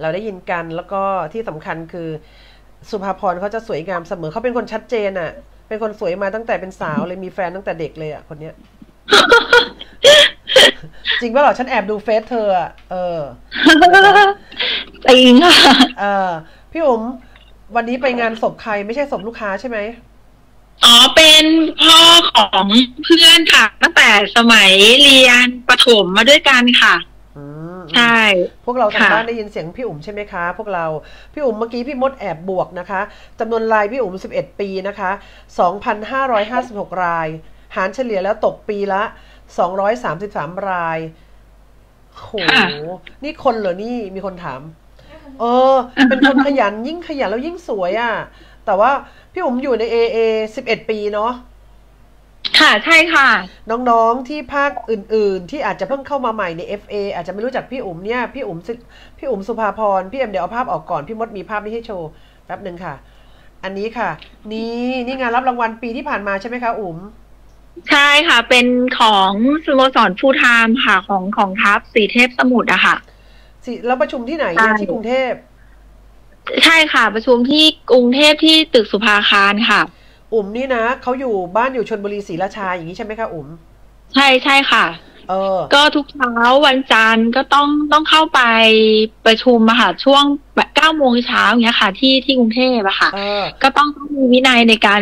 เราได้ยินกันแล้วก็ที่สำคัญคือสุภาพรเขาจะสวยงามเสมอเขาเป็นคนชัดเจนอะ่ะ เป็นคนสวยมาตั้งแต่เป็นสาวเลยมีแฟนตั้งแต่เด็กเลยอะ่ะ คนเนี้ย จริงป่ะเหรอฉันแอบดูเฟซเธออะเออจริงค่ะเออพี่อุ๋มวันนี้ไปงานศพใครไม่ใช่ศพลูกค้าใช่ไหมอ๋อเป็นพ่อของเพื่อนค่ะ ตั้งแต่สมัยเรียนประถมมาด้วยกันค่ะอืม ใช่ พวกเราทางค่ะบ้านได้ยินเสียงพี่อุ๋มใช่ไหมคะ พวกเรา พี่อุ๋มเมื่อกี้พี่มดแอบบวกนะคะจำนวนรายพี่อุ๋ม 11 ปีนะคะ 2,556 ราย หารเฉลี่ยแล้วตกปีละ 233 รายโหนี่คนเหรอนี่มีคนถาม เออ เป็นคนขยันยิ่งขยันแล้วยิ่งสวยอะ่ะ แต่ว่าพี่อุ๋มอยู่ใน AA 11 ปีเนาะ ค่ะใช่ค่ะ น้องๆที่ภาคอื่น ๆ ที่อาจจะเพิ่งเข้ามาใหม่ใน FA อาจจะไม่รู้จักพี่อุ๋มเนี่ยพี่อุ๋มสิพี่อุ๋มสุภาพรพี่เอ็มเดี๋ยวเอาภาพออกก่อนพี่มดมีภาพนี้ให้โชว์แป๊บหนึ่งค่ะ อันนี้ค่ะ นี่นี่งานรับรางวัลปีที่ผ่านมาใช่ไหมคะอุ๋มใช่ค่ะ เป็นของสโมสรฟูลไทม์ค่ะ ของของทัพสีเทพสมุทรอะค่ะสิแล้วประชุมที่ไหนเนี่ยใช่ที่กรุงเทพ ใช่ค่ะ ประชุมที่กรุงเทพที่ตึกสุภาคารค่ะ อุ๋มนี่นะเขาอยู่บ้านอยู่ชนบุรีศรีราชาอย่างนี้ใช่ไหมคะอุ๋มใช่ใช่ค่ะ เออ ก็ทุกเช้าวันจันทร์ก็ต้องต้องเข้าไปประชุมอะค่ะช่วงแบบเก้าโมงเช้าอย่างเงี้ยค่ะ ที่ที่กรุงเทพอะค่ะเออก็ต้องต้องมีวินัยในการ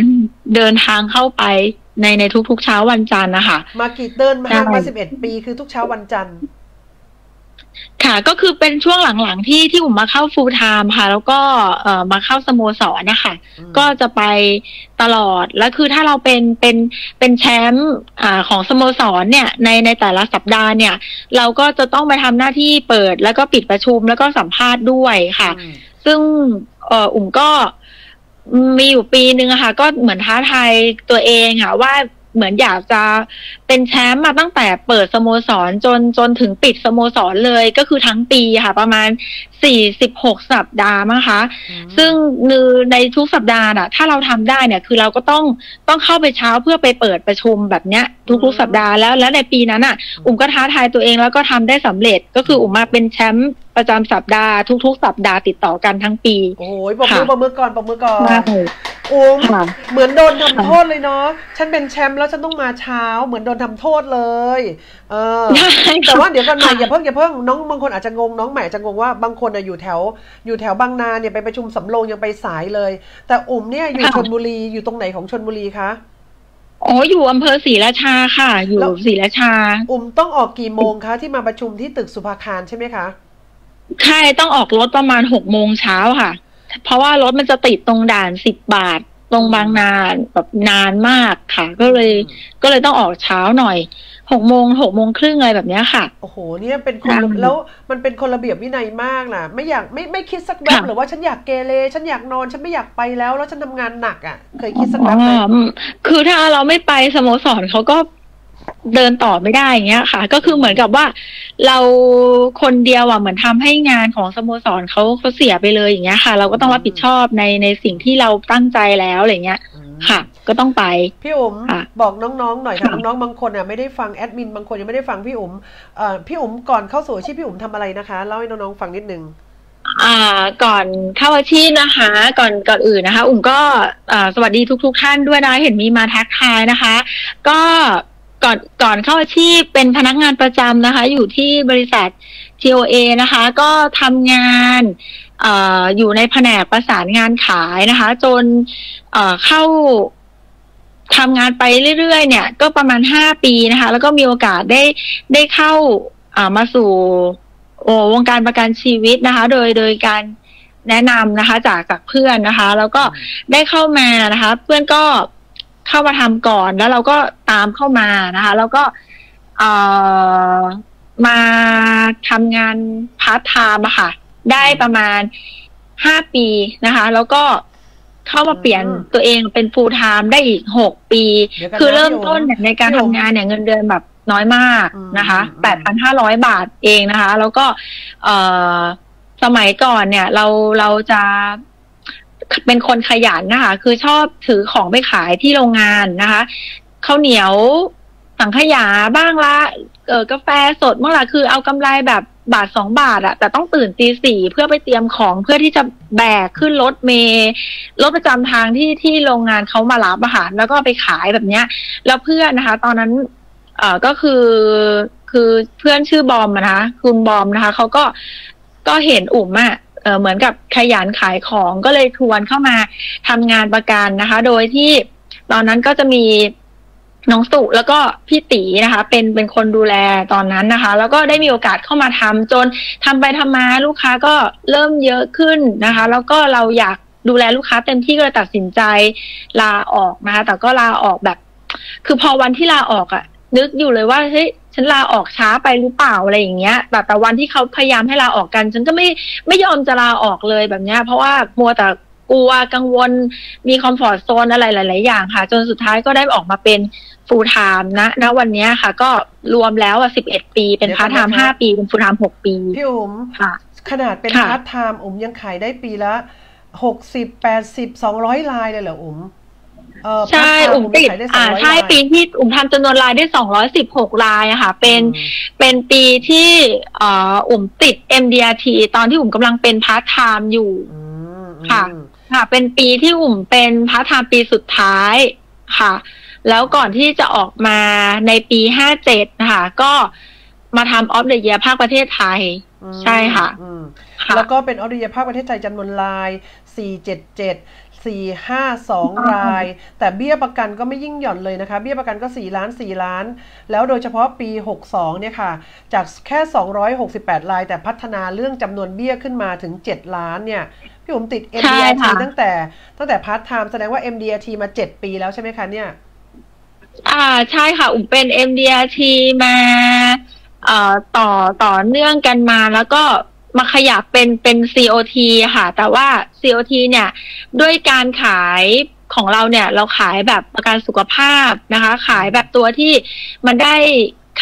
เดินทางเข้าไปในในทุกๆเช้าวันจันทร์นะคะมากี่เดินมาใช่มาสิบเอ็ดปีคือทุกเช้าวันจันทร์ ค่ะก็คือเป็นช่วงหลังๆที่ที่ผมมาเข้าฟูลไทม์ค่ะ แล้วก็เอ่อมาเข้าสโมสรนะคะอืมก็จะไปตลอดแล้วคือถ้าเราเป็นเป็นเป็นแชมป์อ่าของสโมสรเนี่ยในในแต่ละสัปดาห์เนี่ย เราก็จะต้องไปทำหน้าที่เปิดแล้วก็ปิดประชุมแล้วก็สัมภาษณ์ด้วยค่ะอืมซึ่งเอ่ออุ่มก็มีอยู่ปีหนึ่งอะค่ะ ก็เหมือนท้าทายตัวเองอะว่า เหมือนอยากจะเป็นแชมป์มาตั้งแต่เปิดสโมสรจนจนถึงปิดสโมสรเลยก็คือทั้งปีค่ะ ประมาณสี่สิบหกสัปดาห์มั้งคะอืมซึ่งในทุกสัปดาห์น่ะถ้าเราทำได้เนี่ย คือเราก็ต้องต้องเข้าไปเช้าเพื่อไปเปิดประชุมแบบเนี้ยทุกๆสัปดาห์แล้วแล้วในปีนั้นอะอุ่มก็ท้าทายตัวเองแล้วก็ทำได้สำเร็จก็คืออุ่มมาเป็นแชมป์ ประจำสัปดาห์ทุก ๆ สัปดาห์ติดต่อกันทั้งปี โอ้ยปรบมือค่ะปรบมือก่อนปรบมือก่อนใช่อุ๋มค่ะเหมือนโดนทำโทษเลยเนาะฉันเป็นแชมป์แล้วฉันต้องมาเช้า เหมือนโดนทำโทษเลย เออใช่แต่ว่าเดี๋ยวก่อนหน่อยค่ะอย่าเพิ่งอย่าเพิ่งน้องบางคนอาจจะงงน้องใหม่อาจจะงงว่าบางคนน่ะอยู่แถว อยู่แถวบางนาเนี่ยไปประชุมสำโรงยังไปสายเลย แต่อุ๋มเนี่ยอยู่ชนบุรีอยู่ตรงไหนของชนบุรีคะอ๋ออยู่อำเภอศรีราชาค่ะ อยู่แล้วศรีราชา อุ๋มต้องออกกี่โมงคะที่มาประชุมที่ตึกสุภาคารใช่ไหมคะ ใช่ต้องออกรถประมาณหกโมงเช้าค่ะ เพราะว่ารถมันจะติดตรงด่านสิบบาทตรงบางนาแบบนานมากค่ะ ก็เลยก็เลยต้องออกเช้าหน่อยหกโมงหกโมงครึ่งอะไรแบบเนี้ยค่ะ โอ้โห เนี่ยเป็นคนอืมแล้วมันเป็นคนระเบียบวินัยมากนะไม่อยากไม่ไม่คิดสักแวบค่ะหรือว่าฉันอยากเกเรฉันอยากนอนฉันไม่อยากไปแล้ว แล้วฉันทำงานหนักอะ เคยคิดสักอ๋แวบไหมอคือถ้าเราไม่ไปสโมสรเขาก็ เดินต่อไม่ได้อย่างเงี้ยค่ะ ก็คือเหมือนกับว่า เราคนเดียวอะเหมือนทำให้งานของสโมสรเขาเขาเสียไปเลยอย่างเงี้ยค่ะ เราก็ต้องรับผิดชอบในในสิ่งที่เราตั้งใจแล้วอะไรเงี้ยอืมค่ะ ก็ต้องไป พี่อุ๋มค่ะบอกน้องๆหน่อยค่ะค่ะน้องๆบางคนอะไม่ได้ฟังแอดมินบางคนยังไม่ได้ฟังพี่อุ๋มเอ่อพี่อุ๋มก่อนเข้าสู่อาชีพพี่อุ๋มทำอะไรนะคะเล่าให้น้องๆฟังนิดนึงอ่าก่อนเข้าอาชีพนะคะ ก่อนก่อนอื่นนะคะ อุ่มก็อ่าสวัสดีทุก ๆ ท่านด้วยนะเห็นมีมาทักทายนะคะ ก็ ก่อนก่อนเข้าอาชีพเป็นพนักงานประจำนะคะ อยู่ที่บริษัท TOA นะคะ ก็ทำงานอ่าอยู่ในแผนกประสานงานขายนะคะ จนเอ่อเข้าทำงานไปเรื่อยๆเนี่ย ก็ประมาณห้าปีนะคะ แล้วก็มีโอกาสได้ได้เข้าอ่ามาสู่โอ้วงการประกันชีวิตนะคะ โดยโดยการแนะนำนะคะ จากจากเพื่อนนะคะ แล้วก็ได้เข้ามานะคะ เพื่อนก็ เข้ามาทำก่อน แล้วเราก็ตามเข้ามานะคะ แล้วก็เอ่อมาทำงาน part time อะค่ะ ได้ประมาณห้าปีนะคะ แล้วก็เข้ามาเปลี่ยนอืมตัวเองเป็น full time ได้อีกหกปีเดี๋ยวกันนะคือเริ่มพี่โอ๋ต้นเนี่ยในการพี่โอ๋ทำงานเนี่ยเงินเดือนแบบน้อยมากนะคะอืมแปดพันห้าร้อยบาทเองนะคะ แล้วก็เอ่อสมัยก่อนเนี่ย เราเราจะ เป็นคนขยันนะคะคือชอบถือของไปขายที่โรงงานนะคะข้าวเหนียวสังขยาบ้างละเออกาแฟสดบ้างละคือเอากำไรแบบบาทสองบาทอะแต่ต้องตื่นตีสี่เพื่อไปเตรียมของเพื่อที่จะแบกขึ้นรถเมล์รถประจำทางที่ที่โรงงานเขามารับอาหารแล้วก็ไปขายแบบเนี้ย แล้วเพื่อนนะคะ ตอนนั้น เออก็คือคือเพื่อนชื่อบอมนะคะคุณบอมนะคะเขาก็ก็เห็นอุ๋มอะ เหมือนกับขยันขายของก็เลยชวนเข้ามาทำงานประกันนะคะ โดยที่ตอนนั้นก็จะมีน้องสุแล้วก็พี่ตีนะคะ เป็นเป็นคนดูแลตอนนั้นนะคะ แล้วก็ได้มีโอกาสเข้ามาทำจนทำไปทำมาลูกค้าก็เริ่มเยอะขึ้นนะคะ แล้วก็เราอยากดูแลลูกค้าเต็มที่ก็เลยตัดสินใจลาออกนะคะ แต่ก็ลาออกแบบ คือพอวันที่ลาออกอะนึกอยู่เลยว่าเฮ้ย ฉันลาออกช้าไปหรือเปล่าอะไรอย่างเงี้ย แต่แต่วันที่เขาพยายามให้ลาออกกัน ฉันก็ไม่ไม่ยอมจะลาออกเลยแบบเนี้ย เพราะว่ามัวแต่กลัวกังวลมี comfort zone อะไรหลาย ๆ อย่างค่ะ จนสุดท้ายก็ได้ออกมาเป็น full time นะณวันเนี้ยค่ะ ก็รวมแล้วอะสิบเอ็ดปี เป็น part time ห้าปี เป็น full time หกปี พี่อุ๋มค่ะ ขนาดเป็นค่ะ part time อุ๋มยังขายได้ปีละหกสิบแปดสิบสองร้อยรายเลยเหรออุ๋มเออ ใช่ part time อุ่มติดขายได้อ่า200ใช่ลายปีที่อุ่มทำจำนวนรายได้สองร้อยสิบหกรายอะค่ะ เป็นอืมเป็นปีที่เอ่ออุ่มติด MDRT ตอนที่อุ่มกำลังเป็น part time อยู่อืมค่ะอืมค่ะ เป็นปีที่อุ่มเป็น part time ปีสุดท้ายค่ะ แล้วก่อนที่จะออกมาในปีห้าเจ็ดนะคะก็มาทำ of the year ภาคประเทศไทยอืมใช่ค่ะอืมค่ะ แล้วก็เป็นออริยภาคประเทศไทยจำนวนราย 477 452 ราย แต่เบี้ยประกันก็ไม่ยิ่งหย่อนเลยนะคะ เบี้ยประกันก็ 4 ล้าน 4 ล้าน แล้วโดยเฉพาะปี 62 เนี่ยค่ะ จากแค่ 268 ราย แต่พัฒนาเรื่องจำนวนเบี้ยขึ้นมาถึง 7 ล้านเนี่ย พี่ผมติดใช่ MDRT ค่ะตั้งแต่ตั้งแต่ part time แสดงว่า MDRT มา 7 ปีแล้วใช่ไหมคะเนี่ย อ่าใช่ค่ะ อุ่มเป็น MDRT มาเอ่อต่อต่อเนื่องกันมาแล้วก็ มาขยับเป็นเป็น COT ค่ะ แต่ว่า COT เนี่ย ด้วยการขายของเราเนี่ย เราขายแบบประกันสุขภาพนะคะ ขายแบบตัวที่มันได้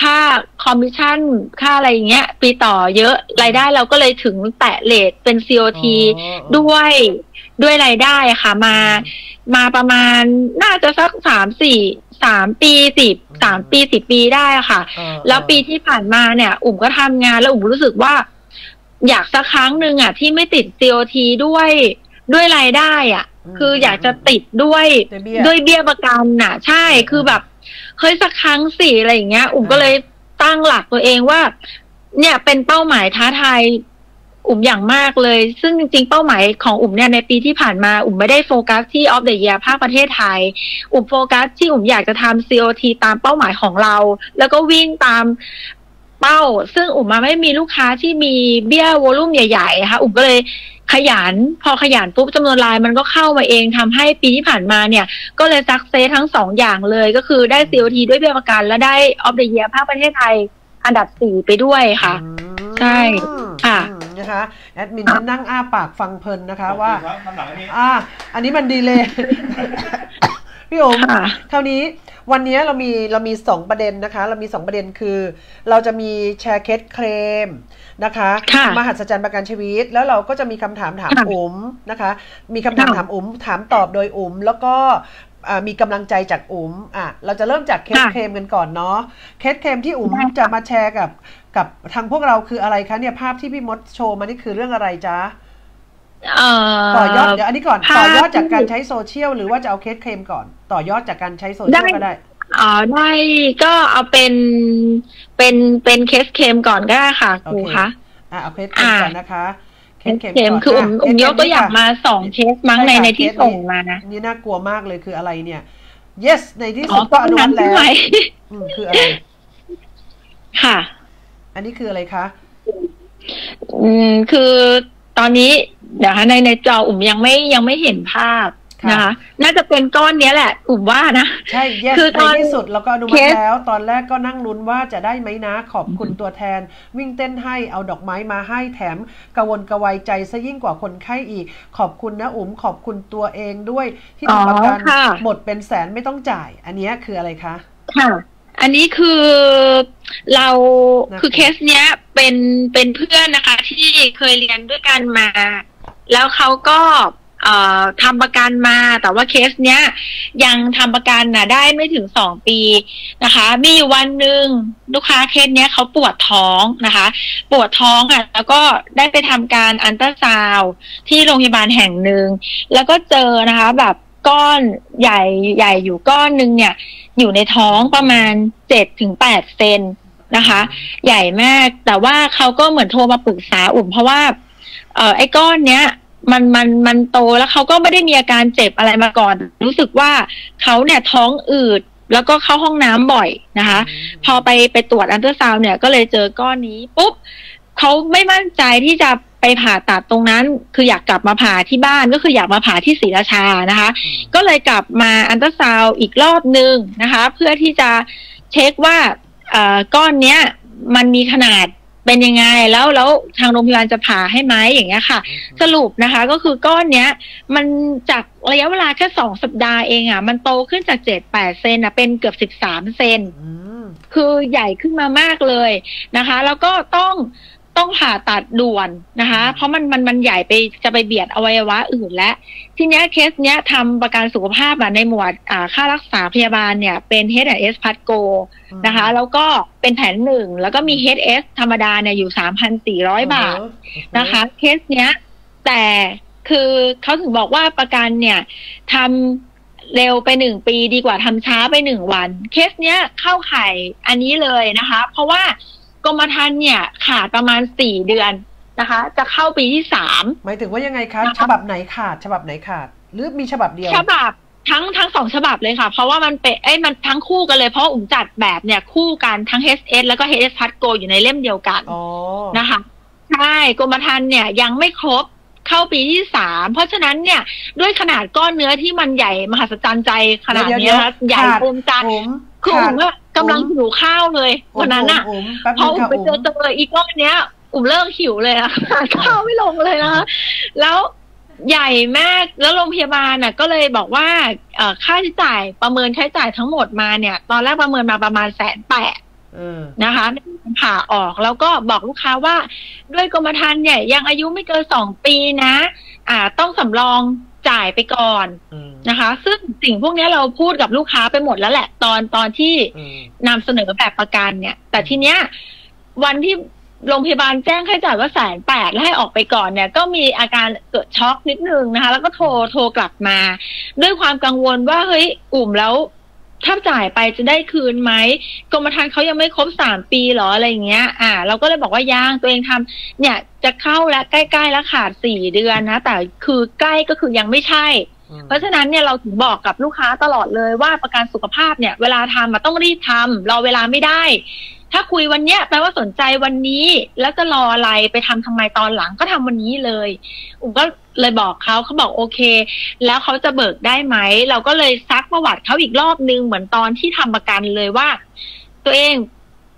ค่าคอมมิชชั่น ค่าอะไรอย่างเงี้ย ปีต่อเยอะรายได้เราก็เลยถึงแตะ rate เป็น COT อ๋อด้วยด้วยรายได้ค่ะ มา มาประมาณน่าจะสักสามสี่สามปีสิบสามปีสิบปีได้ค่ะเออแล้วปีที่ผ่านมาเนี่ย อุ่มก็ทำงานแล้วอุ่มรู้สึกว่า อยากสักครั้งหนึ่งอะ ที่ไม่ติด COT ด้วยด้วยรายได้ อะ คืออยากจะติดด้วยด้วยเบี้ยด้วยเบี้ยประกันน่ะ ใช่อืมคือแบบเฮ้ยสักครั้งสี่อะไรอย่างเงี้ย อุ่มอ่าก็เลยตั้งหลักตัวเองว่า เนี่ยเป็นเป้าหมายท้าทายอุ่มอย่างมากเลย ซึ่งจริงๆ เป้าหมายของอุ่มเนี่ยในปีที่ผ่านมาอุ่มไม่ได้โฟกัสที่ of the year ภาคประเทศไทย อุ่มโฟกัสที่อุ่มอยากจะทำ COT ตามเป้าหมายของเรา แล้วก็วิ่งตาม เป้า ซึ่งอุ่มมาไม่มีลูกค้าที่มีเบี้ย volume ใหญ่ๆนะคะอุ่มก็เลยขยันพอขยันปุ๊บจำนวนรายมันก็เข้ามาเองทำให้ปีที่ผ่านมาเนี่ย ก็เลย success ทั้งสองอย่างเลยก็คือได้ COT ด้วยเบี้ยประกัน และได้ of the year ภาคประเทศไทยอันดับสี่ไปด้วยค่ะอืมใช่ค่ะอืมนะคะแอดมินฉันนั่งอ้าปากฟังเพลินนะคะว่าครับน้ำหนักอันนี้อ่า อันนี้มันดีเลย พี่โอมค่ะคราวนี้ วันนี้เรามีเรามีสองประเด็นนะคะ เรามีสองประเด็นคือ เราจะมีแชร์เคสเคลมนะคะค่ะมหัศจรรย์ประกันชีวิต แล้วเราก็จะมีคำถามถามค่ะอุ๋มนะคะ มีคำถามค่ะถามอุ๋มถามตอบโดยอุ๋มแล้วก็อ่ามีกำลังใจจากอุ๋มอะเราจะเริ่มจากเคสค่ะเคลมกันก่อนเนาะเคสเคลมที่อุ๋มได้ค่ะจะมาแชร์กับกับทางพวกเราคืออะไรคะเนี่ยภาพที่พี่มดโชว์มานี่คือเรื่องอะไรจ๊ะเอ่อต่อยอ ดเดี๋ยวอันนี้ก่อนภาพต่อยอดจากการใช้โซเชียลหรือว่าจะเอาเคสเคลมก่อน ต่อยอดจากการใช้โซเชียลได้ก็ได้อ๋อได้ก็เอาเป็นเป็นเป็นเคสเคมก่อนก็ได้ค่ะครูโอเคคะอะเอาเคสเคลมก่อนนะคะเคเคสสเคลมเคมก่อนคืออุ่มะอุ่มเคสเคลยกตัวอย่างค่ะมาสองเคสมั้งในใช่ค่ะในที่เคสนี้ส่งมานะนี่น่ากลัวมากเลยคืออะไรเนี่ย yes ในที่อ๋สุอดก็อนุมัติใช่แล้วไหมอืมคืออะไรค่ะ อันนี้คืออะไรคะ อืมคือตอนนี้ เดี๋ยวนะในในจออุ่มยังไม่ยังไม่เห็นภาพค่ะนะคะน่าจะเป็นก้อนเนี้ยแหละอุ่มว่านะใช่ yes คือตในอนที่สุดเราก็อนุมัเคติสแล้ว ตอนแรกก็นั่งลุ้นว่าจะได้ไหมนะขอบคุณตัวแทน วิ่งเต้นให้เอาดอกไม้มาให้แถมกระวนกระวายใจซะยิ่งกว่าคนไข้อีก ขอบคุณนะอุ๋มขอบคุณตัวเองด้วยที่อ๋อทำประกันค่ะหมดเป็นแสนไม่ต้องจ่าย อันเนี้ยคืออะไรคะค่ะอันนี้คือเราน่ากลัวคือเคสเนี้ยเป็นเป็นเพื่อนนะคะ ที่เคยเรียนด้วยกันมา แล้วเขาก็ทำประกันมา แต่ว่าเคสเนี้ย ยังทำประกันน่ะได้ไม่ถึงสองปีนะคะ มีวันหนึ่งลูกค้าเคสเนี้ยเขาปวดท้องนะคะ ปวดท้องอะ แล้วก็ได้ไปทำการอันตราซาวที่โรงพยาบาลแห่งหนึ่ง แล้วก็เจอนะคะ แบบก้อนใหญ่ใหญ่อยู่ก้อนหนึ่งเนี่ย อยู่ในท้องประมาณเจ็ดถึงแปดเซนนะคะ ใหญ่มาก แต่ว่าเขาก็เหมือนโทรมาปรึกษาอุ่มเพราะว่า เออไอ้ก้อนเนี้ยมันมันมันโตแล้วเขาก็ไม่ได้มีอาการเจ็บอะไรมาก่อน รู้สึกว่าเขาเนี่ยท้องอืดแล้วก็เข้าห้องน้ำบ่อยนะคะ พอไปไปตรวจอันเตอร์ซาวน์เนี่ยก็เลยเจอก้อนนี้ปุ๊บเขาไม่มั่นใจที่จะไปผ่าตัดตรงนั้น คืออยากกลับมาผ่าที่บ้านก็คืออยากมาผ่าที่ศรีราชานะคะ ก็เลยกลับมาอันตราซาวด์อีกรอบนึงนะคะ เพื่อที่จะเช็คว่าเอ่อก้อนเนี้ยมันมีขนาด เป็นยังไงแล้วแล้วทางโรงพยาบาลจะผ่าให้ไหมอย่างเงี้ยค่ะ สรุปนะคะก็คือก้อนเนี้ย มันจากระยะเวลาแค่สองสัปดาห์เองอะ มันโตขึ้นจากเจ็ดแปดเซนอะเป็นเกือบสิบสามเซนอืมคือใหญ่ขึ้นมามากเลยนะคะ แล้วก็ต้อง ต้องผ่าตัดด่วนนะคะ เพราะมันมันมันใหญ่ไปจะไปเบียดอวัยวะอื่นและ ทีเนี้ยเคสเนี้ยทำประกันสุขภาพอะในหมวดอ่าค่ารักษาพยาบาลเนี่ยเป็น H&S พัดโกนะคะ แล้วก็เป็นแผนหนึ่ง แล้วก็มี HS ธรรมดาเนี่ยอยู่3,400บาทนะคะ เคสเนี้ย แต่คือเขาถึงบอกว่าประกันเนี่ยทำเร็วไปหนึ่งปีดีกว่าทำช้าไปหนึ่งวัน เคสเนี้ยเข้าไข่ายอันนี้เลยนะคะ เพราะว่า กรมธรรม์เนี่ยขาดประมาณสี่เดือนนะคะ จะเข้าปีที่สามหมายถึงว่ายังไงคะนะคะฉบับไหนขาด ฉบับไหนขาด หรือมีฉบับเดียวฉบับทั้งทั้งสองฉบับเลยค่ะ เพราะว่ามันเป็นเอ้ยมันทั้งคู่กันเลยเพราะอุ๋มจัดแบบเนี่ยคู่กันทั้ง HS แล้วก็ HS พัดโกอยู่ในเล่มเดียวกันอ๋อนะคะใช่กรมธรรม์เนี่ยยังไม่ครบเข้าปีที่สามเพราะฉะนั้นเนี่ยด้วยขนาดก้อนเนื้อที่มันใหญ่มหัศจรรย์ใจขนาดเดี๋ยวเนี้ยเดี๋ยวนะใหญ่ขาดภูมิใจผมคือขาอุ๋ดมว่า กำลังอุ๋มหิวข้าวเลยวันนั้นอะอุ๋มแป๊บพนึองอุ๋มค่ะไปอุ๋มเจอเจออีกก้อนเนี้ยอุ๋มเลิกหิวเลยอะทานข้าวไม่ลงเลยนะคะแล้วใหญ่มากแล้วโรงพยาบาลน่ะ ก็เลยบอกว่าเอ่อค่าใช้จ่ายประเมินค่าใช้จ่ายทั้งหมดมาเนี่ย ตอนแรกประเมินมาประมาณแสนแปดเออนะคะผ่าออกแล้วก็บอกลูกค้าว่า ด้วยกรมธรรม์เนี่ยยังอายุไม่เกินสองปีนะ อ่า ต้องสำรอง จ่ายไปก่อนอืมนะคะ ซึ่งสิ่งพวกเนี้ยเราพูดกับลูกค้าไปหมดแล้วแหละ ตอนตอนที่อืมนำเสนอแบบประกันเนี่ย แต่ทีเนี้ย วันที่โรงพยาบาลแจ้งค่าใช้จ่ายว่าแสนแปดแล้วให้ออกไปก่อนเนี่ย ก็มีอาการเกิดช็อกนิดนึงนะคะ แล้วก็โทรโทรกลับมา ด้วยความกังวลว่าเฮ้ยกลุ่มแล้ว ถ้าจ่ายไปจะได้คืนไหมกรมธรรม์เขายังไม่ครบสามปีเหรออะไรอย่างเงี้ย อ่า เราก็เลยบอกว่ายังตัวเองทำเนี่ยจะเข้าแล้วใกล้ๆแล้วขาดสี่เดือนนะ แต่คือใกล้ก็คือยังไม่ใช่ เพราะฉะนั้นเนี่ยเราถึงบอกกับลูกค้าตลอดเลยว่าประกันสุขภาพเนี่ย เวลาทำมาต้องรีบทำรอเวลาไม่ได้ ถ้าคุยวันเนี้ยแปลว่าสนใจวันนี้ แล้วจะรออะไรไปทำทำไมตอนหลังก็ทำวันนี้เลยอุ๋มก็เลยบอกเขาเขาบอกโอเค แล้วเขาจะเบิกได้ไหมเราก็เลยซักประวัติเขาอีกรอบนึงเหมือนตอนที่ทำประกันเลยว่า ตัวเอง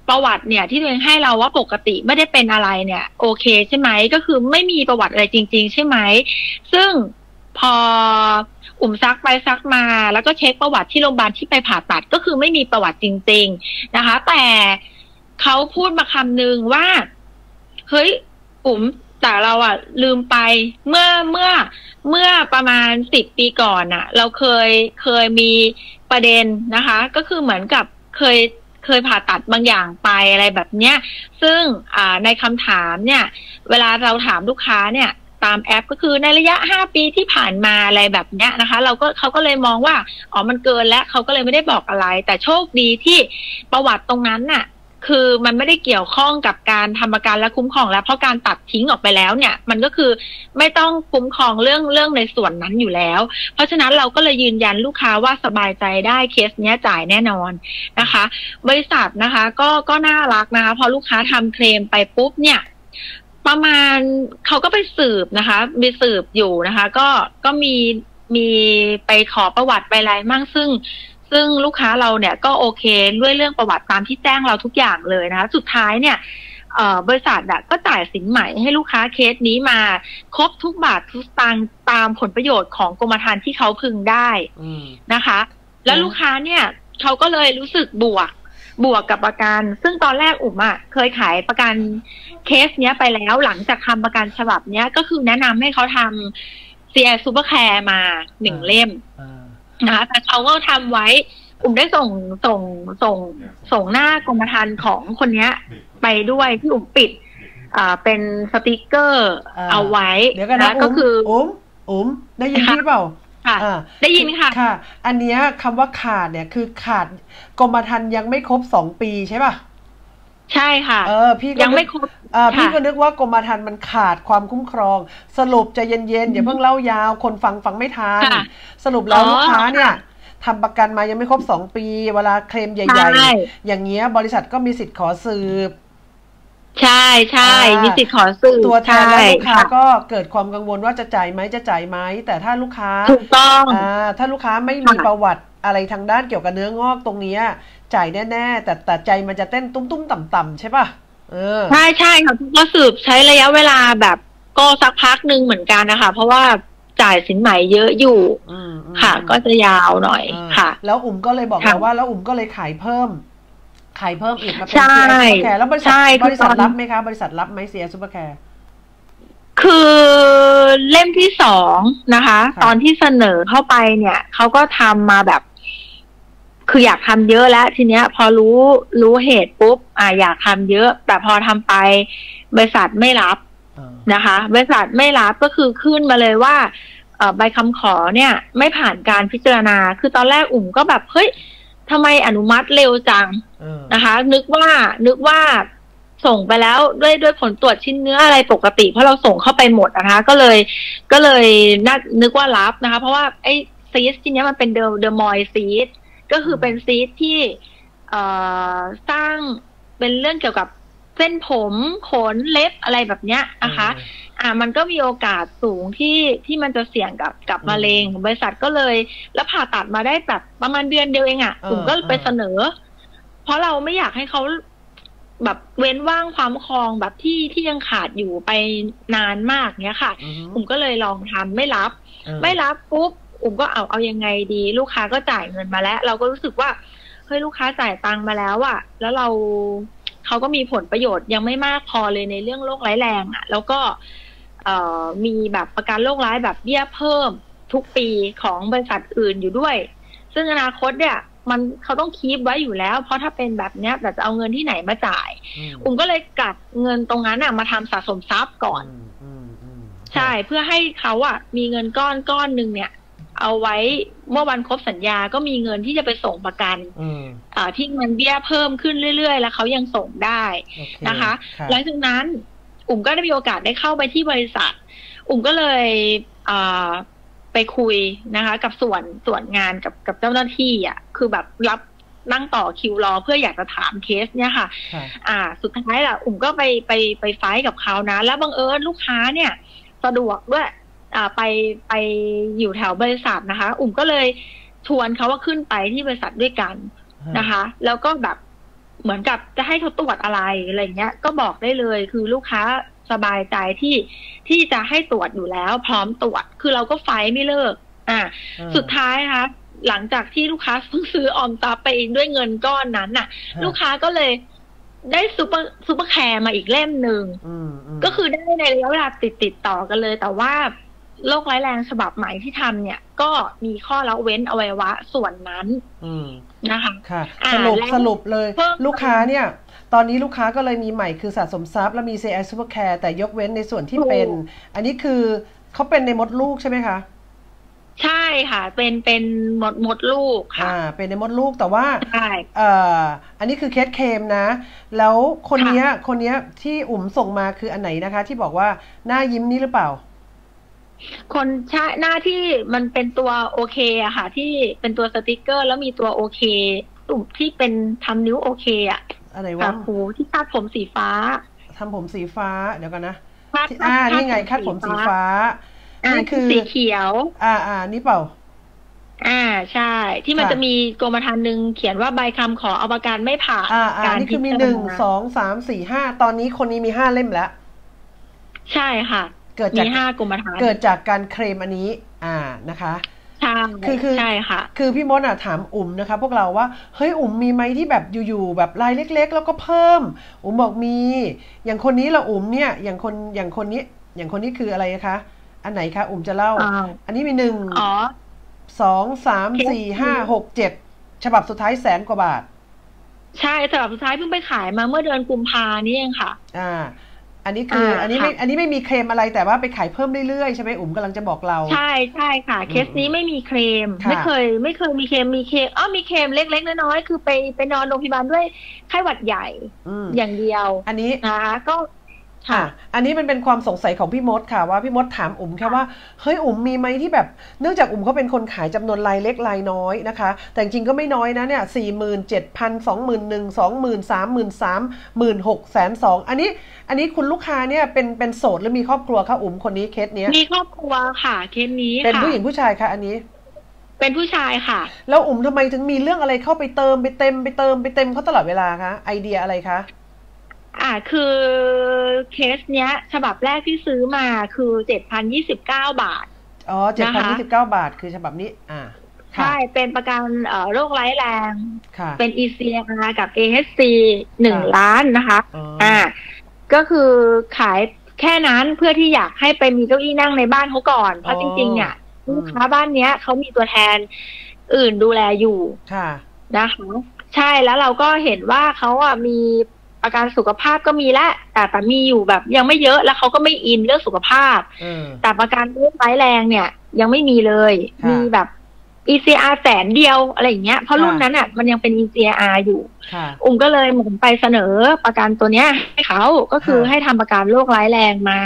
ประวัติเนี่ยที่ตัวเองให้เราว่าปกติไม่ได้เป็นอะไรเนี่ย โอเคใช่ไหมก็คือไม่มีประวัติอะไรจริง ๆ ใช่ไหมซึ่ง พออุ่มซักไปซักมา แล้วก็เช็คประวัติที่โรงพยาบาลที่ไปผ่าตัดก็คือไม่มีประวัติจริง ๆนะคะ แต่เขาพูดมาคำนึงว่า เฮ้ยอุ่มแต่เราอะลืมไปเมื่อเมื่อเมื่อประมาณสิบปีก่อนอะเราเคยเคยมีประเด็นนะคะ ก็คือเหมือนกับเคยเคยผ่าตัดบางอย่างไปอะไรแบบเนี้ย ซึ่งอ่าในคำถามเนี่ย เวลาเราถามลูกค้าเนี่ย ตามแอป ก็คือในระยะห้าปีที่ผ่านมาอะไรแบบเนี้ยนะคะ เราก็เขาก็เลยมองว่าอ๋อมันเกินแล้วเขาก็เลยไม่ได้บอกอะไร แต่โชคดีที่ประวัติตรงนั้นน่ะคือมันไม่ได้เกี่ยวข้องกับการทำประกันและคุ้มครองแล้วเพราะการตัดทิ้งออกไปแล้วเนี่ย มันก็คือไม่ต้องคุ้มครองเรื่องเรื่องในส่วนนั้นอยู่แล้ว เพราะฉะนั้นเราก็เลยยืนยันลูกค้าว่าสบายใจได้เคสเนี้ยจ่ายแน่นอนนะคะ บริษัทนะคะ ก็ก็น่ารักนะคะ พอลูกค้าทำเคลมไปปุ๊บเนี่ย ประมาณเขาก็ไปสืบนะคะมีสืบอยู่นะคะ ก็ก็มีมีไปขอประวัติไปอะไรมั่งซึ่ง ซึ่งลูกค้าเราเนี่ยก็โอเคด้วยเรื่องประวัติตามที่แจ้งเราทุกอย่างเลยนะคะ สุดท้ายเนี่ยเออบริษัทอะก็จ่ายสินใหม่ให้ลูกค้าเคสนี้มาครบทุกบาททุกสตางค์ตามผลประโยชน์ของกรมธรรม์ที่เขาพึงได้นะคะ แล้วลูกค้าเนี่ยเขาก็เลยรู้สึกบวก บวกกับประกัน ซึ่งตอนแรกอุ๋มอะเคยขายประกันเคสเนี้ยไปแล้วหลังจากทำประกันฉบับเนี้ยก็คือแนะนำให้เขาทำ CS Supercare มาหนึ่งอ่าเล่มอ่านะคะแต่เขาก็ทำไว้อุ้มได้ส่งส่งส่งส่งหน้ากรมธรรม์ของคนเนี้ย ไปด้วยที่อุ้มปิดอ่าเป็นสติกเกอร์อ่าเอาไว้เดี๋ยวกันนะก็อุ๋มคืออุ๋มอุ๋มได้ยินค่ะพี่เปล่า ค่ะอ่าได้ยินค่ะค่ะ อันเนี้ยคำว่าขาดเนี่ยคือขาดกรมธรรม์ยังไม่ครบสองปีใช่ป่ะใช่ค่ะ เออพี่ก็ยังไม่นึกครบเอ่อพี่ค่ะก็นึกว่ากรมธรรม์มันขาดความคุ้มครอง สรุปใจะเย็นๆอย่าเพิ่งเล่ายาว คนฟังฟังไม่ทันค่ะสรุปแล้วอ๋อลูกค้าเนี่ยค่ะทำประกันมายังไม่ครบสองปี เวลาเคลมใหญ่ใช่ๆอย่างเงี้ยบริษัทก็มีสิทธิ์ขอสืบ ใช่ใช่อ่ามีมีสิทธิ์ขอสืบตัวแทนและลูกค้าใช่ะก็เกิดความกังวลว่าจะจ่ายไหมจะจ่ายไหมแต่ถ้าลูกค้าถูกต้องอ่าถ้าลูกค้าไม่มีค่ะประวัติอะไรทางด้านเกี่ยวกับเนื้องอกตรงเนี้ยจ่ายแน่ ๆ แต่แต่ใจมันจะเต้นตุ้มๆต่ำๆใช่ป่ะเออใช่ใช่ค่ะก็สืบใช้ระยะเวลาแบบก็สักพักหนึ่งเหมือนกันนะคะ เพราะว่าจ่ายสินไหมเยอะอยู่อืมอืมค่ะ ก็จะยาวหน่อยอ่าค่ะ แล้วอุ๋มก็เลยบอกค่ะเราว่า แล้วอุ๋มก็เลยขายเพิ่ม ขายเพิ่มอีกมาเป็นใช่ CI Super Care แล้วบริษัทใช่บริษัทคือตอนรับไหมคะ บริษัทรับไหม CI Super Careคือเล่มที่สองนะคะค่ะตอนที่เสนอเข้าไปเนี่ยเขาก็ทำมาแบบ คืออยากทำเยอะแล้วทีเนี้ย พอรู้รู้เหตุปุ๊บ อ่าอยากทำเยอะ แต่พอทำไป บริษัทไม่รับอ่านะคะ บริษัทไม่รับก็คือขึ้นมาเลยว่าเอ่อใบคำขอเนี่ย ไม่ผ่านการพิจารณา คือตอนแรกอุ่มก็แบบเฮ้ย ทำไมอนุมัติเร็วจังเออนะคะ นึกว่านึกว่าส่งไปแล้วด้วยด้วยผลตรวจชิ้นเนื้ออะไรปกติ เพราะเราส่งเข้าไปหมดนะคะ ก็เลย ก็เลยน่านึกว่ารับนะคะ เพราะว่าไอ้ซีสที่เนี้ยมันเป็นเดอเดอมอยซีสก็คือเป็นซีสที่เอ่อสร้างเป็นเรื่องเกี่ยวกับ เส้นผมขนเล็บอะไรแบบเนี้ยนะคะ อ่า มันก็มีโอกาสสูงที่ที่มันจะเสี่ยงกับกับอืมมะเร็งบริษัทก็เลย แล้วผ่าตัดมาได้แบบประมาณเดือนเดียวเองอะ่ะเออผมก็ไปเออเสนอ เพราะเราไม่อยากให้เขาแบบเว้นว่างความคลองแบบที่ที่ยังขาดอยู่ไปนานมากเนี้ยค่ะอือฮึผมก็เลยลองทำไม่รับเออไม่รับปุ๊บผมก็เอาเอายังไงดี ลูกค้าก็จ่ายเงินมาแล้ว เราก็รู้สึกว่าเฮ้ยลูกค้าจ่ายตังค์มาแล้วอะแล้วเรา เขาก็มีผลประโยชน์ยังไม่มากพอเลยในเรื่องโรคร้ายแรงอะแล้วก็เอ่อมีแบบประกันโรคร้ายแบบเบี้ยเพิ่มทุกปีของบริษัทอื่นอยู่ด้วย ซึ่งอนาคตเนี่ย มันเขาต้องคีบไว้อยู่แล้ว เพราะถ้าเป็นแบบเนี้ยแต่จะเอาเงินที่ไหนมาจ่ายอืมผมก็เลยกลับเงินตรงนั้นอะมาทำสะสมทรัพย์ก่อนอืมอืมอืมใช่เพื่อให้เขาอะมีเงินก้อนก้อนหนึ่งเนี่ย เอาไว้เมื่อวันครบสัญญาก็มีเงินที่จะไปส่งประกันอืมอ่าที่มันเบี้ยเพิ่มขึ้นเรื่อย ๆ แล้วเขายังส่งได้โอเคนะคะค่ะหลังจากนั้นอุ่มก็ได้มีโอกาสได้เข้าไปที่บริษัท อุ่มก็เลยอ่าไปคุยนะคะ กับส่วนส่วนงานกับกับเจ้าหน้าที่อะคือแบบรับนั่งต่อคิวรอเพื่ออยากจะถามเคสเนี่ยค่ะค่ะอ่า สุดท้ายล่ะ อุ่มก็ไปไปไปไฟท์กับเขานะ แล้วบังเอิญลูกค้าเนี่ย สะดวกด้วยอ่า ไปไปอยู่แถวบริษัทนะคะ อุ่มก็เลยชวนเขาว่าขึ้นไปที่บริษัทด้วยกันนะคะ แล้วก็แบบเหมือนกับจะให้เขาตรวจอะไรอะไรเงี้ย ก็บอกได้เลยคือลูกค้าสบายใจที่ที่จะให้ตรวจอยู่แล้ว พร้อมตรวจคือเราก็ไฟท์ไม่เลิกอ่าอ่า สุดท้ายนะคะหลังจากที่ลูกค้าเพิ่งซื้อออมทรัพย์ไปด้วยเงินก้อนนั้นน่ะะลูกค้าก็เลยได้ Super Super Care มาอีกเล่มหนึ่งอืมมก็คือได้ในระยะเวลาติดติดต่อกันเลย แต่ว่า โรคร้ายแรงฉบับใหม่ที่ทำเนี่ย ก็มีข้อละเว้นอวัยวะส่วนนั้น อืมนะคะค่ะอ่าสรุปแล้วสรุปเลยเพิ่มลูกค้าเนี่ย ตอนนี้ลูกค้าก็เลยมีใหม่คือสะสมทรัพย์และมี CI Super Care แต่ยกเว้นในส่วนที่เป็น อันนี้คือเขาเป็นในมดลูกใช่ไหมคะใช่ค่ะ เป็นเป็นหมดหมดลูกค่ะอ่าเป็นในมดลูกแต่ว่าใช่เอ่ออันนี้คือเคสเคมนะ แล้วคนเนี้ยคนเนี้ยที่อุ๋มส่งมาคืออันไหนนะคะ ที่บอกว่าหน้ายิ้มนี่หรือเปล่า คนใช่หน้าที่มันเป็นตัวโอเคอะค่ะ ที่เป็นตัวสติกเกอร์ แล้วมีตัวโอเคตุ่มที่เป็นทำนิ้วโอเคอะอะไรค่ะวะครูที่คาดผมสีฟ้าทำผมสีฟ้าเดี๋ยวกันนะคาดที่อ่านี่ไงคาดผมสีฟ้าอ่านี่คือสีเขียว อ่าอ่านี่เปล่า อ่าใช่ ที่มันค่ะจะมีกรมธรรม์หนึ่งเขียนว่าใบคำขอเอาประกันไม่ผ่านอ่าอ่าการนี่คือมีพิหจารนึ่งณาสองสามสี่ห้าตอนนี้คนนี้มีห้าเล่มแล้วใช่ค่ะ เกิดมีจากห้ากรมธรรม์เกิดจากการเคลมอันนี้ อ่านะคะใช่คือคือใช่ค่ะ คือพี่มดอะถามอุ๋มนะคะ พวกเราว่าเฮ้ยอุ๋มมีไหมที่แบบอยู่ๆแบบรายเล็ก ๆ แล้วก็เพิ่ม อุ๋มบอกมี อย่างคนนี้ละอุ๋มเนี่ยอย่างคนอย่างคนนี้ อย่างคนนี้คืออะไรนะคะ อันไหนคะ อุ่มจะเล่าอ่า อันนี้มีหนึ่งอ๋อสองสามสี่ห้าหกเจ็ดฉบับสุดท้ายแสนกว่าบาท ใช่สำหรับสุดท้ายเพิ่งไปขายมาเมื่อเดือนกุมภานี่เองค่ะ อ่า อันนี้คืออ่าอันนี้ไม่ค่ะอันนี้ไม่มีเคลมอะไรแต่ว่าไปขายเพิ่มเรื่อยๆใช่ไหมอุ่มกำลังจะบอกเรา ใช่ใช่ค่ะ เคสนี้ไม่มีเคลมค่ะไม่เคย ไม่เคยมีเคลมมีเคลมอ๋อมีเคลมเล็ก ๆ น้อยๆคือไปไปนอนโรงพยาบาลด้วยไข้หวัดใหญ่อืมอย่างเดียว อันนี้นะคะก็ ค่ะค่ะ อันนี้มันเป็นความสงสัยของพี่มดค่ะว่าพี่มดถามอุ๋มแค่ว่าเฮ้ยอุ๋มมีไหมที่แบบเนื่องจากอุ๋มเขาเป็นคนขายจำนวนรายเล็กรายน้อยนะคะ แต่จริงๆก็ไม่น้อยนะเนี่ยสี่หมื่นเจ็ดพันสองหมื่นหนึ่งสองหมื่นสามหมื่นสามหมื่นหกแสนสองอันนี้อันนี้คุณลูกค้าเนี่ยเป็นเป็นโสดหรือมีครอบครัวคะอุ๋มคนนี้เคสเนี้ยมีครอบครัวค่ะเคสนี้เป็นค่ะผู้หญิงผู้ชายคะอันนี้ เป็นผู้ชายค่ะ แล้วอุ๋มทำไมถึงมีเรื่องอะไรเข้าไปเติมไปเต็มไปเติมไปเต็มเขาตลอดเวลาคะไอเดียอะไรคะ อ่าคือเคสเนี้ย ฉบับแรกที่ซื้อมาคือเจ็ดพันยี่สิบเก้าบาท อ๋อเจ็ดพันยี่สิบเก้าบาทคือฉบับนี้ อ่าค่ะใช่ เป็นประกันเอ่อโรคร้ายแรงค่ะเป็น ECR กับ AHC หนึ่งค่ะล้านนะคะอ๋ออ่า ก็คือขายแค่นั้นเพื่อที่อยากให้ไปมีเก้าอี้นั่งในบ้านเขาก่อน เพราะจริง ๆ เนี่ยอืมลูกค้าบ้านเนี้ยเขามีตัวแทนอื่นดูแลอยู่ ค่ะ นะคะ ใช่แล้วเราก็เห็นว่าเขาอะมี อาการสุขภาพก็มีแล้วแต่แต่มีอยู่แบบยังไม่เยอะแล้วเขาก็ไม่อินเรื่องสุขภาพเออแต่ประกันเรื่องร้ายแรงเนี่ย ยังไม่มีเลยค่ะมีแบบ ECR แสนเดียวอะไรอย่างเงี้ยเพราะค่ะรุ่นนั้นอะมันยังเป็น ECR อยู่ค่ะอุ้มก็เลยเหมือนไปเสนอประกันตัวเนี้ย ให้เขาก็คือค่ะให้ทำประกันโรคร้ายแรงมา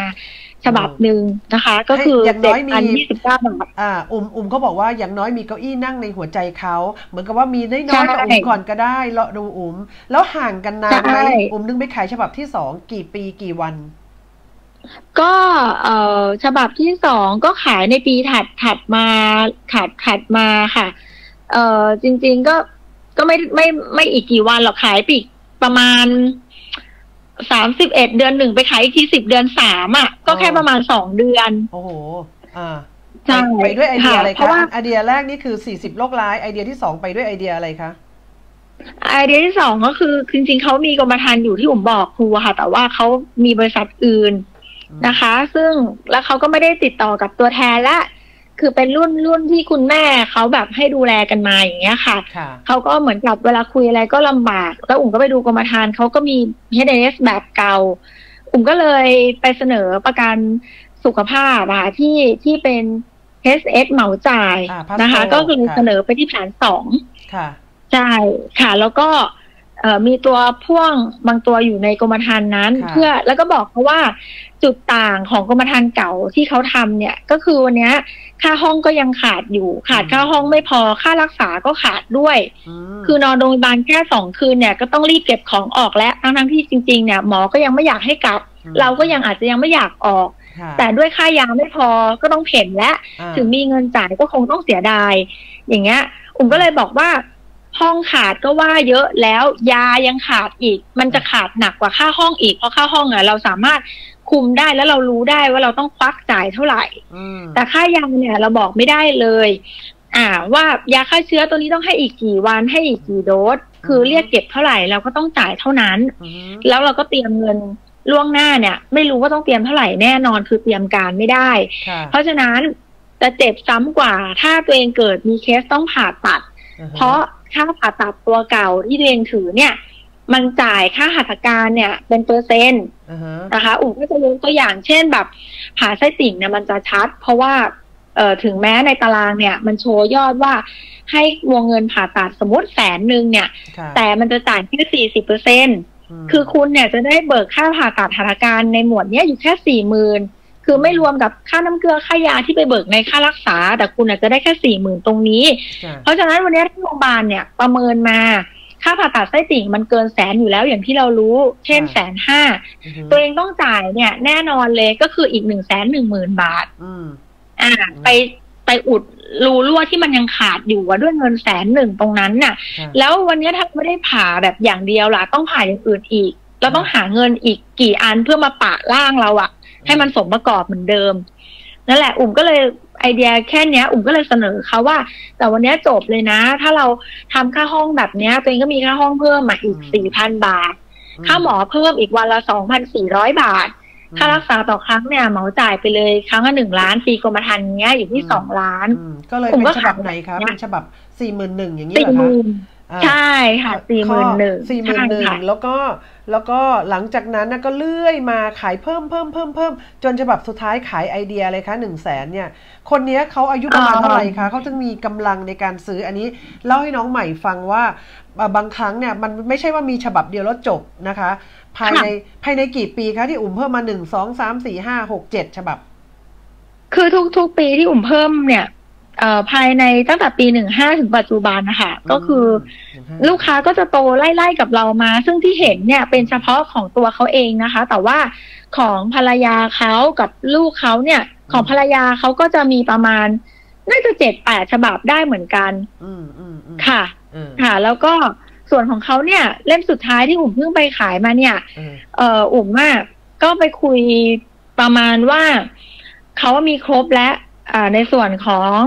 ฉบับหนึ่งนะคะ ก็คือให้อย่างน้เจ็ดอยมีพันยี่สิบเก้าบาทอ่าอุ่มอุ่มเขาบอกว่าอย่างน้อยมีเก้าอี้นั่งในหัวใจเขาเหมือนกับว่ามีน้อยๆกับใช่อุ่มก่อนก็ได้เลาะดูอุ่มแล้วห่างกันนานไหมใช่อุ่มนึงไปขายฉบับที่สองกี่ปีกี่วัน ก็เอ่อฉบับที่สองก็ขายในปีถัดถัดมาถัดถัดมาค่ะ เอ่อจริง ๆก็ก็ไม่ไม่ไม่อีกกี่วันหรอกขายปีกประมาณ สามสิบเอ็ดเดือนหนึ่งไปขายอีกทีสิบเดือนสามอะ ก็แค่อ๋อประมาณสองเดือน โอ้โห อ่าใช่ไปไปด้วยไอเดียค่ะอะไรเพคะราะว่าไอเดียแรกนี่คือสี่สิบโรคร้ายไอเดียที่สองไปด้วยไอเดียอะไรคะไอเดียที่สองก็คือจริงๆเขามีกรมธรรม์อยู่ที่ผมบอกครูอะค่ะ แต่ว่าเขามีบริษัทอื่นนะคะ ซึ่งแล้วเขาก็ไม่ได้ติดต่อกับตัวแทนและ คือเป็นรุ่นรุ่นที่คุณแม่เขาแบบให้ดูแลกันมาอย่างเงี้ยค่ะค่ะเขาก็เหมือนกับเวลาคุยอะไรก็ลำบาก แล้วอุ่มก็ไปดูกรมธรรม์เขาก็มี HDS แบบเก่า อุ่มก็เลยไปเสนอประกันสุขภาพอะที่ที่เป็น HS เหมาจ่ายอ่า Pasto นะคะ ก็คือค่ะเสนอไปที่แผนสองค่ะใช่ค่ะ แล้วก็เอ่อมีตัวพ่วงบางตัวอยู่ในกรมธรรม์นั้นค่ะเพื่อแล้วก็บอกเขาว่า จุดต่างของกรมธรรม์เก่าที่เขาทำเนี่ย ก็คือวันเนี้ยค่าห้องก็ยังขาดอยู่ ขาดค่าห้องไม่พอค่ารักษาก็ขาดด้วยอืมคือนอนโรงพยาบาลแค่สองคืนเนี่ยก็ต้องรีบเก็บของออกแล้วทั้งทั้งๆที่จริงๆเนี่ยหมอก็ยังไม่อยากให้กลับอืมเราก็ยังอาจจะยังไม่อยากออกค่ะแต่ด้วยค่ายาไม่พอก็ต้องเพ่นและอ่าถึงมีเงินจ่ายก็คงต้องเสียดาย อย่างเงี้ยอุ่มก็เลยบอกว่าห้องขาดก็ว่าเยอะแล้วยายังขาดอีก มันจะขาดหนักกว่าค่าห้องอีกเพราะค่าห้องอะเราสามารถ คุมได้แล้วเรารู้ได้ว่าเราต้องควักจ่ายเท่าไหร่อืมแต่ค่ายาเนี่ยเราบอกไม่ได้เลย อ่า ว่ายาฆ่าเชื้อตัวนี้ต้องให้อีกกี่วันให้อีกกี่โดสคือเรียกเก็บเท่าไหร่เราก็ต้องจ่ายเท่านั้นอืมแล้วเราก็เตรียมเงินล่วงหน้าเนี่ย ไม่รู้ว่าต้องเตรียมเท่าไหร่แน่นอนคือเตรียมการไม่ได้ค่ะเพราะฉะนั้นจะเจ็บซ้ำกว่า ถ้าตัวเองเกิดมีเคสต้องผ่าตัดอือฮึเพราะค่าผ่าตัดตัวเก่าที่ตัวเองถือเนี่ย มันจ่ายค่าหัตถการเนี่ย เป็นเปอร์เซ็นต์อือฮะนะคะอุ่มก็จะยกตัวอย่างเช่นแบบผ่าไส้ติ่งเนี่ยมันจะชัด เพราะว่าเอ่อถึงแม้ในตารางเนี่ย มันโชว์ยอดว่าให้วงเงินผ่าตัดสมมติแสนหนึ่งเนี่ยค่ะแต่มันจะจ่ายแค่สี่สิบเปอร์เซ็นต์มคือคุณเนี่ยจะได้เบิกค่าผ่าตัดหัตถการในหมวดเนี้ยอยู่แค่สี่หมื่นคือไม่รวมกับค่าน้ำเกลือค่ายาที่ไปเบิกในค่ารักษา แต่คุณอาจจะได้แค่สี่หมื่นตรงนี้ค่ะเพราะฉะนั้นวันนี้ที่โรงพยาบาลเนี่ยประเมินมา ค่าผ่าตัดไส้ติ่งมันเกินแสนอยู่แล้วอย่างที่เรารู้ เช่นแสนห้าอือฮึตัวเองต้องจ่ายเนี่ย แน่นอนเลยก็คืออีกหนึ่งแสนหนึ่งหมื่นบาทอืมอ่า ไปไปอุดรูรั่วที่มันยังขาดอยู่อะด้วยเงินแสนหนึ่งตรงนั้นน่ะค่ะ แล้ววันนี้ถ้าไม่ได้ผ่าแบบอย่างเดียวล่ะต้องผ่าอย่างอื่นอีก เราต้องหาเงินอีกกี่อันเพื่อมาปะร่างเราอะให้มันสมประกอบเหมือนเดิมนั่นแหละ อุ่มก็เลย ไอเดียแค่เนี้ย อุ่มก็เลยเสนอเขาว่า แต่วันนี้จบเลยนะ ถ้าเราทำค่าห้องแบบเนี้ยตัวเองก็มีค่าห้องเพิ่มมาอีกอืมสี่พันบาท ค่าหมอเพิ่มอีกวันละสองพันสี่ร้อยบาท ค่ารักษาต่อครั้งเนี่ยเหมาจ่ายไปเลยครั้งละหนึ่งล้านปีกรมธรรม์เงี้ยอยู่ที่สองล้านอืมก็เลยผมเป็นก็ฉบับขายไหนคะเนี่ยเป็นฉบับสี่หมื่นหนึ่งอย่างนี้สี่เหรอหคะมื่นอ่า ใช่ค่ะสี่หมื่นหนึ่งสี่หมื่นหนึ่งใช่ค่ะแล้วก็แล้วก็หลังจากนั้นนะก็เลื่อยมาขายเพิ่มเพิ่มเพิ่มเพิ่มจนฉบับสุดท้ายขายไอเดียเลยคะหนึ่งแสนเนี่ย คนเนี้ยเขาอายุประมาณเท่าไหร่คะเขาจึงมีกำลังในการซื้ออันนี้เล่าให้น้องใหม่ฟังว่าอ่าบางครั้งเนี่ยมันไม่ใช่ว่ามีฉบับเดียวแล้วจบนะคะ ภายในภายในกี่ปีคะที่อุ่มเพิ่มมาหนึ่งสองสามสี่ห้าหกเจ็ดฉบับ คือทุกทุกปีที่อุ่มเพิ่มเนี่ย เอ่อภายในตั้งแต่ปีหนึ่งห้าถึงปัจจุบันนะคะก็คืออมลูกค้าก็จะโตไล่ๆกับเรามา ซึ่งที่เห็นเนี่ยเป็นเฉพาะของตัวเขาเองนะคะ แต่ว่าของภรรยาเขากับลูกเขาเนี่ย ของภรรยาเขาก็จะมีประมาณน่าจะเจ็ดแปดฉบับได้เหมือนกันอืมอืมอืมค่ะเออค่ะ แล้วก็ส่วนของเขาเนี่ยเล่มสุดท้ายที่อุ่มเพิ่งไปขายมาเนี่ยเออเอออุ่มมากก็ไปคุยประมาณว่าเขามีครบและอ่า ในส่วนของ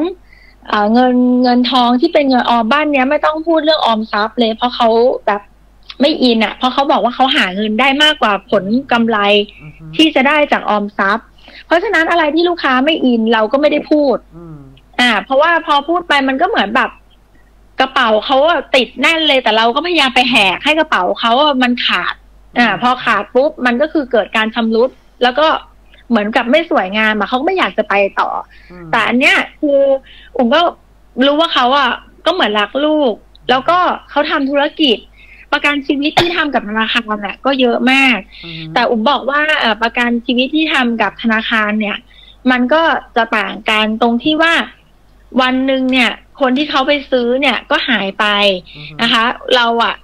อ่าเงินเงินทองที่เป็นเงินออมบ้านเนี้ยไม่ต้องพูดเรื่องออมทรัพย์เลย เพราะเขาแบบไม่อินอะ่ะ เพราะเขาบอกว่าเขาหาเงินได้มากกว่าผลกำไรอือฮึที่จะได้จากออมทรัพย์ เพราะฉะนั้นอะไรที่ลูกค้าไม่อินเราก็ไม่ได้พูดอืมอ่า เพราะว่าพอพูดไปมันก็เหมือนแบบกระเป๋าเขาอะติดแน่นเลยแต่เราก็พยายามไปแหกให้กระเป๋าเขาอะมันขาด อ่า พอขาดปุ๊บมันก็คือเกิดการชำรุด แล้วก็ เหมือนกับไม่สวยงามอะเขาก็ไม่อยากจะไปต่ออืมแต่อันเนี้ยคืออุ่มก็รู้ว่าเขาอะก็เหมือนรักลูก แล้วก็เขาทำธุรกิจ ประกันชีวิตที่ทำกับธนาคารน่ะ ก็เยอะมากอืมแต่อุ่มบอกว่าเอ่อประกันชีวิตที่ทำกับธนาคารเนี่ย มันก็จะต่างกันตรงที่ว่าวันหนึ่งเนี่ย คนที่เขาไปซื้อเนี่ยก็หายไปอืมนะคะ เราอะ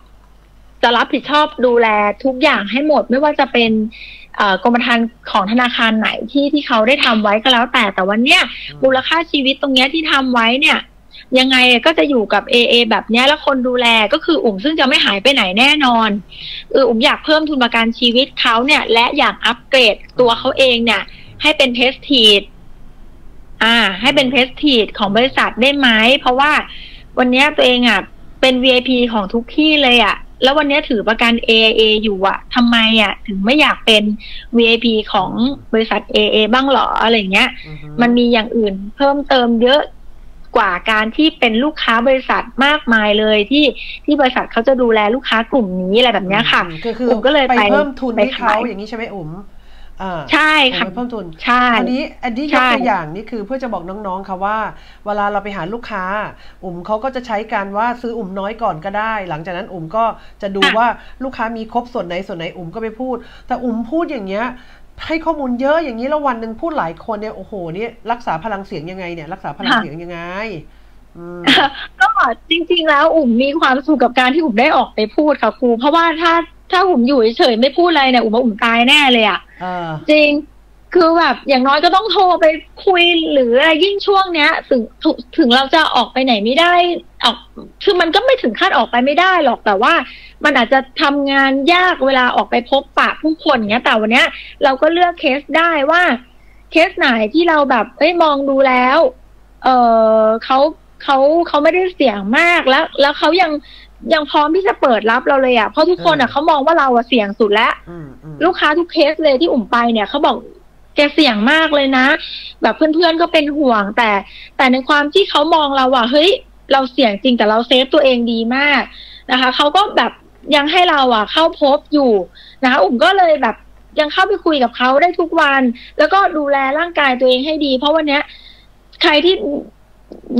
จะรับผิดชอบดูแลทุกอย่างให้หมดไม่ว่าจะเป็นเอ่อ กรมธรรม์ของธนาคารไหนที่ที่เขาได้ทำไว้ก็แล้วแต่แต่วันเนี้ยมูลค่าชีวิตตรงเนี้ยที่ทำไว้เนี่ย ยังไงก็จะอยู่กับ AA แบบเนี้ยแล้วคนดูแลก็คืออุ่มซึ่งจะไม่หายไปไหนแน่นอนเอออุ่มอยากเพิ่มทุนประกันชีวิตเขาเนี่ย และอยากอัปเกรดตัวเขาเองเนี่ย ให้เป็นเพสทีดอ่า ให้เป็นเพสทีดของบริษัทได้ไหมเพราะว่าวันเนี้ยตัวเองอะเป็น VIP ของทุกที่เลยอะ แล้ววันเนี้ยถือประกัน AIA อยู่อะทำไมอะถึงไม่อยากเป็น VIP ของบริษัท AA บ้างหรออะไรอย่างเงี้ยอืมมันมีอย่างอื่นเพิ่มเติมเยอะกว่าการที่เป็นลูกค้าบริษัทมากมายเลยที่ที่บริษัทเขาจะดูแลลูกค้ากลุ่มนี้อะไรแบบเนี้ยค่ะอืมคือคือผมก็เลยไปไปเพิ่มทุนไปให้เขาขายอย่างนี้ใช่ไหมอุ๋มอ่า ใช่ผมค่ะไปเพิ่มทุนใช่อันนี้อันนี้ยใช่กตัวอย่างนี่คือเพื่อจะบอกน้องๆค่ะว่า เวลาเราไปหาลูกค้า อุ๋มเขาก็จะใช้การว่าซื้ออุ๋มน้อยก่อนก็ได้ หลังจากนั้นอุ๋มก็จะดูว่าลูกค้ามีครบส่วนไหนส่วนไหนอุ๋มก็ไปพูด แต่อุ๋มพูดอย่างเงี้ยให้ข้อมูลเยอะอย่างนี้แล้ววันหนึ่งพูดหลายคนเนี่ยโอ้โหนี่รักษาพลังเสียงยังไงเนี่ย รักษาพลังเสียงยังไงอืมก็จริง ๆ แล้วอุ่มมีความสุขกับการที่อุ่มได้ออกไปพูดค่ะครู เพราะว่าถ้าถ้าอุ่มอยู่เฉยๆไม่พูดอะไรเนี่ยอุ่มว่าอุ่มตายแน่เลยอะเออ จริงคือแบบอย่างน้อยก็ต้องโทรไปคุยหรืออะไรยิ่งช่วงเนี้ย ถึงถึงเราจะออกไปไหนไม่ได้ออกคือมันก็ไม่ถึงขั้นออกไปไม่ได้หรอกแต่ว่า มันอาจจะทำงานยากเวลาออกไปพบปะผู้คนเงี้ยแต่วันเนี้ย เราก็เลือกเคสได้ว่าเคสไหนที่เราแบบเอ้ยมองดูแล้ว เออเขาเขาเขาไม่ได้เสี่ยงมากแล้ว แล้วเขายัง ยังพร้อมที่จะเปิดรับเราเลยอะเพราะทุกคนอะเขามองว่าเราอะเสี่ยงสุดแล้วอืมอืมลูกค้าทุกเคสเลยที่อุ่มไปเนี่ยเขาบอกแกเสี่ยงมากเลยนะ แบบเพื่อนๆก็เป็นห่วง แต่แต่ในความที่เขามองเราว่าเฮ้ย เราเสี่ยงจริงแต่เราเซฟตัวเองดีมากนะคะเขาก็แบบยังให้เราอะ เข้าพบอยู่นะคะอุ่มก็เลยแบบยังเข้าไปคุยกับเขาได้ทุกวัน แล้วก็ดูแลร่างกายตัวเองให้ดี เพราะวันเนี้ย ใครที่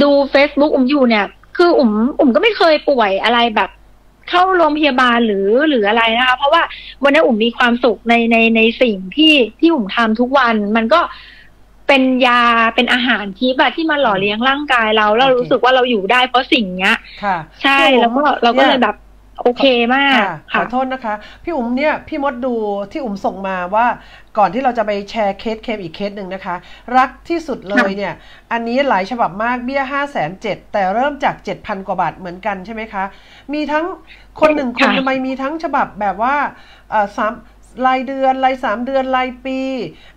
ดู Facebook อุ่มอยู่เนี่ย คืออุ่มอุ่มก็ไม่เคยป่วยอะไรแบบเข้าโรงพยาบาลหรือหรืออะไรนะคะ เพราะว่าวันนี้อุ่มมีความสุขในในในสิ่งที่ที่อุ่มทำทุกวันมันก็เป็นยาเป็นอาหารทิพย์อะที่มาหล่อเลี้ยงร่างกายเราแล้วเรารู้สึกว่าเราอยู่ได้เพราะสิ่งเนี้ย ค่ะ ใช่พี่อุ๋มแล้วก็เราก็เลยนี่แบบ โอเคมากค่ะขอค่ะโทษนะคะ พี่อุ๋มเนี่ยพี่มดดูที่อุ๋มส่งมาว่าก่อนที่เราจะไปแชร์เคสเคลมอีกเคสหนึ่งนะคะ รักที่สุดเลยเนี่ย อันนี้หลายฉบับมากเบี้ยห้าแสนเจ็ดแต่เริ่มจากเจ็ดพันกว่าบาทเหมือนกันใช่ไหมคะ มีทั้งคนหนึ่งคนค่ะทำไมมีทั้งฉบับแบบว่าเอ่อสามรายเดือนรายสามเดือนรายปี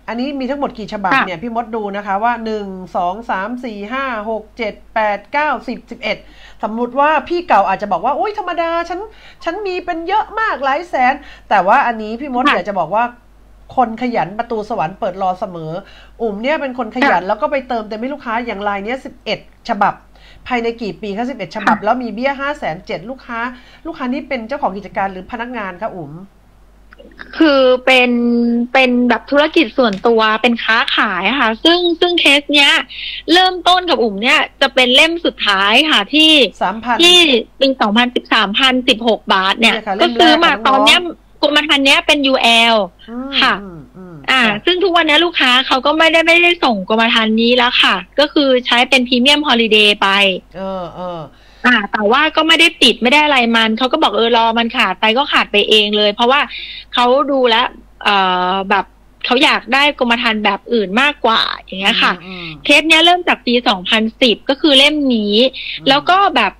อันนี้มีทั้งหมดกี่ฉบับค่ะเนี่ยพี่มดดูนะคะว่าหนึ่งสองสามสี่ห้าหกเจ็ดแปดเก้าสิบสิบเอ็ด สมมุติว่าพี่เก่าอาจจะบอกว่าโอ๊ยธรรมดาฉันฉันมีเป็นเยอะมากหลายแสน แต่ว่าอันนี้พี่มดค่ะอยากจะบอกว่าคนขยันประตูสวรรค์เปิดรอเสมอ อุ่มเนี่ยเป็นคนขยันแล้วก็ไปเติมเต็มให้ลูกค้าอย่างลายเนี้ยสิบเอ็ดฉบับ ภายในกี่ปีคะสิบเอ็ดฉบับ แล้วมีเบี้ยห้าแสนเจ็ดลูกค้า ลูกค้านี่เป็นเจ้าของกิจการหรือพนักงานคะอุ๋ม คือเป็นเป็นแบบธุรกิจส่วนตัวเป็นค้าขายอะค่ะ ซึ่งซึ่งเคสเนี้ย เริ่มต้นกับอุ่มเนี่ย จะเป็นเล่มสุดท้ายค่ะที่สามพันที่ปีสองพันสิบสามพันสิบหกบาทเนี่ยเนี่ยค่ะเล่ก็มแรกซื้อมาค่ะน้องๆตอนเนี้ยกรมธรรม์เนี้ยเป็น UL ค่ะอืมอืมอ่าค่ะซึ่งทุกวันนี้ลูกค้าเขาก็ไม่ได้ไม่ได้ส่งกรมธรรม์นี้แล้วค่ะ ก็คือใช้เป็นพรีเมียมฮอลิเดย์ไป เออเออ อ่าแต่ว่าก็ไม่ได้ปิดไม่ได้อะไรมันเขาก็บอกเออรอมันขาดไปก็ขาดไปเองเลย เพราะว่าเขาดูแลวเอ่อแบบเขาอยากได้กรมธรรม์แบบอื่นมากกว่าอย่างเงี้ยค่ะอืมเคสเนี้ยเริ่มจากปี2010ก็คือเล่มนี้อืมแล้วก็แบบ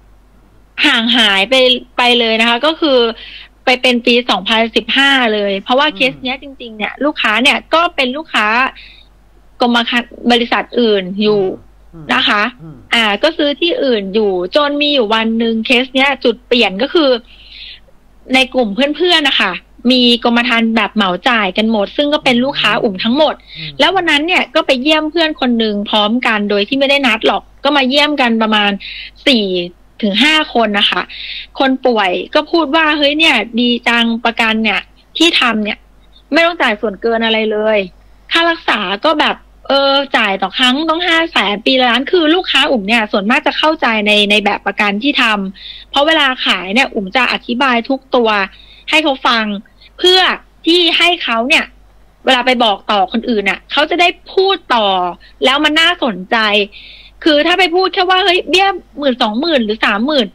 ห่างหายไปไปเลยนะคะ ก็คือไปเป็นปี2015เลย เพราะว่าเคสเนี้ยจริง ๆ เนี่ย ลูกค้าเนี่ยก็เป็นลูกค้ากรมธรรม์บริษัทอื่นอยู่อืม นะคะอืมอ่า ก็ซื้อที่อื่นอยู่ จนมีอยู่วันหนึ่งเคสเนี้ย จุดเปลี่ยนก็คือ ในกลุ่มเพื่อนๆนะคะมีกรมธรรม์แบบเหมาจ่ายกันหมด ซึ่งก็เป็นลูกค้าอุ่มทั้งหมดอืมแล้ววันนั้นเนี่ยก็ไปเยี่ยมเพื่อนคนหนึ่งพร้อมกันโดยที่ไม่ได้นัดหรอก ก็มาเยี่ยมกันประมาณสี่ถึงห้าคนนะคะ คนป่วยก็พูดว่าเฮ้ยเนี่ย ดีจังประกันเนี่ย ที่ทำเนี่ย ไม่ต้องจ่ายส่วนเกินอะไรเลย ค่ารักษาก็แบบ เออจ่ายต่อครั้งต้องห้าแสนปีละล้านคือลูกค้าอุ่มเนี่ย ส่วนมากจะเข้าใจในในแบบประกันที่ทำเพราะเวลาขายเนี่ยอุ่มจะอธิบายทุกตัวให้เขาฟัง เพื่อที่ให้เขาเนี่ย เวลาไปบอกต่อคนอื่นน่ะเขาจะได้พูดต่อ แล้วมันน่าสนใจ คือถ้าไปพูดแค่ว่าเฮ้ยเบี้ยหมื่นสองหมื่นหรือสามหมื่น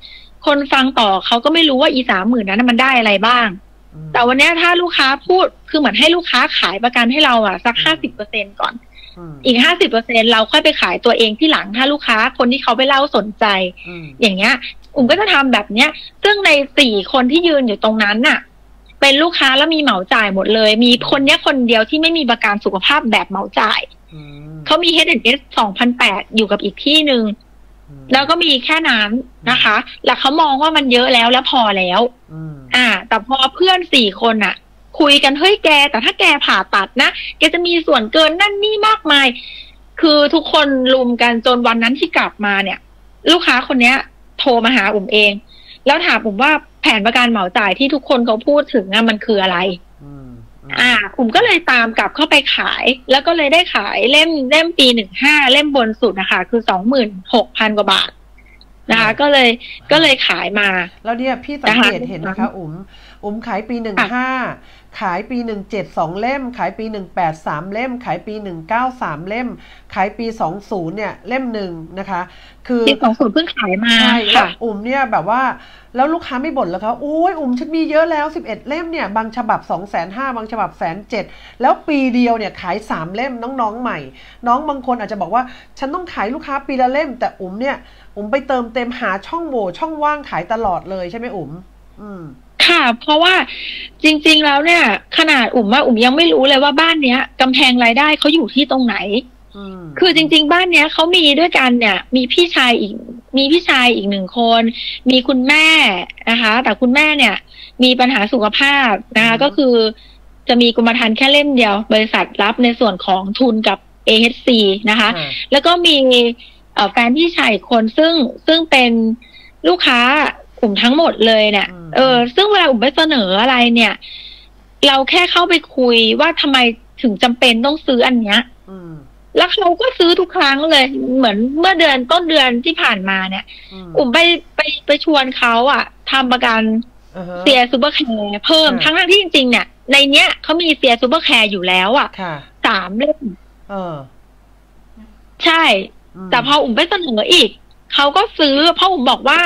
คนฟังต่อเขาก็ไม่รู้ว่าอีสามหมื่นนั้นมันได้อะไรบ้าง แต่วันนี้ถ้าลูกค้าพูดคือเหมือนให้ลูกค้าขายประกันให้เราอะสักห้าสิบเปอร์เซ็นก่อน อืมอีกห้าสิบเปอร์เซ็นเราค่อยไปขายตัวเองที่หลังถ้าลูกค้าคนที่เขาไปเล่าสนใจอืมอย่างเงี้ยอุ่มก็จะทำแบบเนี้ย ซึ่งในสี่คนที่ยืนอยู่ตรงนั้นน่ะ เป็นลูกค้าแล้วมีเหมาจ่ายหมดเลย มีคนเนี้ยคนเดียวที่ไม่มีประกันสุขภาพแบบเหมาจ่ายอืมเขามี H&S 2008 อยู่กับอีกที่หนึ่งอืมแล้วก็มีแค่นั้นนะคะ แล้วเขามองว่ามันเยอะแล้วแล้วพอแล้วอืมอ่า แต่พอเพื่อนสี่คนอะ คุยกันเฮ้ยแก แต่ถ้าแกผ่าตัดนะแกจะมีส่วนเกินนั่นนี่มากมาย คือทุกคนรุมกันจนวันนั้นที่กลับมาเนี่ย ลูกค้าคนเนี้ย โทรมาหาอุ่มเอง แล้วถามผมว่าแผนประกันเหมาจ่ายที่ทุกคนเขาพูดถึงอะมันคืออะไรอืมอ่าผมก็เลยตามกลับเข้าไปขาย แล้วก็เลยได้ขายเล่มเล่มปีหนึ่งห้าเล่มบนสุดนะคะ คือสองหมื่นหกพันกว่าบาทนะคะ ก็เลยก็เลยขายมา แล้วเนี่ยพี่สังเกตเห็นนะคะ อุ๋มอุ๋มขายปีหนึ่งห้า ขายปีหนึ่งเจ็ดสองเล่ม ขายปีหนึ่งแปดสามเล่ม ขายปีหนึ่งเก้าสามเล่ม ขายปีสองศูนย์เนี่ยเล่มหนึ่งนะคะ คือปีสองศูนย์เพิ่งขายมาใช่แล้วค่ะอุ๋มเนี่ยแบบว่าแล้วลูกค้าไม่บ่นเหรอคะอุ้ยอุ๋มฉันมีเยอะแล้ว 11 เล่มเนี่ย บางฉบับ2องแสนห้าบางฉบับแสนเจ็ดแล้วปีเดียวเนี่ยขาย 3 เล่มน้องๆใหม่ น้องบางคนอาจจะบอกว่า ฉันต้องขายลูกค้าปีละเล่ม แต่อุ๋มเนี่ย อุ๋มไปเติมเต็มหาช่องโหว่ช่องว่างขายตลอดเลยใช่ไหมอุ๋มอืม ค่ะ เพราะว่าจริง ๆ แล้วเนี่ย ขนาดอุ่มว่าอุ่มยังไม่รู้เลยว่าบ้านเนี้ยกำแพงรายได้เขาอยู่ที่ตรงไหนอืมคือจริง ๆ บ้านเนี้ยเขามีด้วยกันเนี่ย มีพี่ชายอีก มีพี่ชายอีกหนึ่งคน มีคุณแม่นะคะ แต่คุณแม่เนี่ย มีปัญหาสุขภาพนะคะก็คือจะมีกรมธรรม์แค่เล่มเดียว บริษัทรับในส่วนของทุนกับ AHC นะคะอ่าแล้วก็มีเอ่อแฟนพี่ชายอีกคนซึ่งซึ่งเป็นลูกค้า กลุ่มทั้งหมดเลยเนี่ยอืมเออ ซึ่งเวลาอุ่มไปเสนออะไรเนี่ย เราแค่เข้าไปคุยว่าทำไมถึงจำเป็นต้องซื้ออันเนี้ยอืมแล้วเขาก็ซื้อทุกครั้งเลย เหมือนเมื่อเดือนต้นเดือนที่ผ่านมาเนี่ยอืมอุ่มไปไปไปชวนเขาอะทำประกันอ่าฮะ CI SuperCare เพิ่มอ่าทั้งๆที่จริงๆเนี่ย ในเนี้ยเขามี CI SuperCare อยู่แล้วอะค่ะสามเล่มเออใช่มั้ยแต่พออุ่มไปเสนออีกเขาก็ซื้อเพราะอุ่มบอกว่า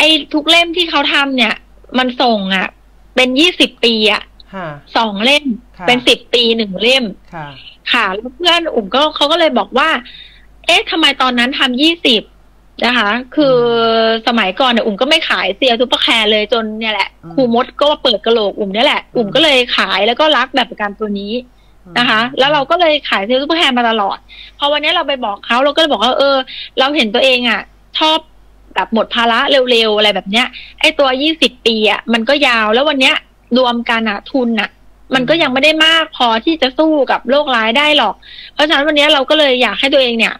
ไอ้ทุกเล่มที่เขาทำเนี่ย มันส่งอะเป็นยี่สิบปีอะค่ะสองเล่มค่ะเป็นสิบปีหนึ่งเล่มค่ะค่ะแล้วเพื่อนอุ่มก็เขาก็เลยบอกว่า เอ๊ะทำไมตอนนั้นทำยี่สิบนะคะ คือสมัยก่อนเนี่ยอุ่มก็ไม่ขาย CI SuperCare เลยจนเนี่ยแหละอืมครูมดก็มาเปิดกระโหลกอุ่มเนี่ยแหละอุ่มอืมก็เลยขายแล้วก็รักแบบประกันตัวนี้นะคะ แล้วเราก็เลยขาย CI SuperCare มาตลอดพอวันนี้เราไปบอกเขาเราก็เลยบอกว่าเออ เราเห็นตัวเองอะ ชอบ แบบหมดภาระเร็วๆอะไรแบบเนี้ย ไอ้ตัวยี่สิบปีอะมันก็ยาวแล้ววันเนี้ยรวมกันอะทุนอะ มันก็ยังไม่ได้มากพอที่จะสู้กับโรคร้ายได้หรอก เพราะฉะนั้นวันนี้เราก็เลยอยากให้ตัวเองเนี่ย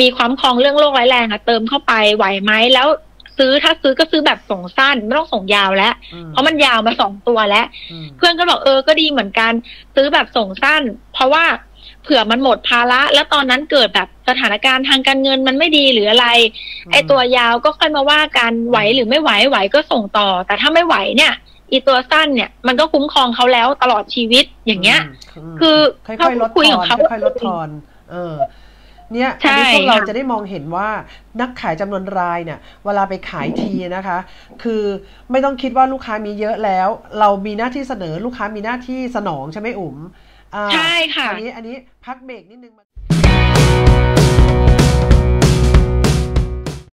มีความคลองเรื่องโรคร้ายแรงค่ะเติมเข้าไปไหวไหมแล้วซื้อถ้าซื้อก็ซื้อแบบส่งสั้นไม่ต้องส่งยาวแล้วอืมเพราะมันยาวมาสองตัวแล้วอืมเพื่อนก็บอกเออก็ดีเหมือนกัน ซื้อแบบส่งสั้น เพราะว่า เผื่อมันหมดภาระ แล้วตอนนั้นเกิดแบบสถานการณ์ทางการเงินมันไม่ดีหรืออะไร ไอตัวยาวก็ค่อยมาว่ากันไหวหรือไม่ไหวไหวก็ส่งต่อ แต่ถ้าไม่ไหวเนี่ยอีตัวสั้นเนี่ยมันก็คุ้มครองเขาแล้วตลอดชีวิตอย่างเงี้ยมคือค่อยๆลดคุยทกัอบนเขาค่อยๆลดทอน เออ เนี่ยใช่อันนี้พวกเราค่ะจะได้มองเห็นว่านักขายจำนวนรายเนี่ย เวลาไปขายทีนะคะ คือไม่ต้องคิดว่าลูกค้ามีเยอะแล้ว เรามีหน้าที่เสนอลูกค้ามีหน้าที่สนองใช่ไหมอุ๋มอ่า ใช่ค่ะ อันนี้อันนี้พักเบรกนิดนึง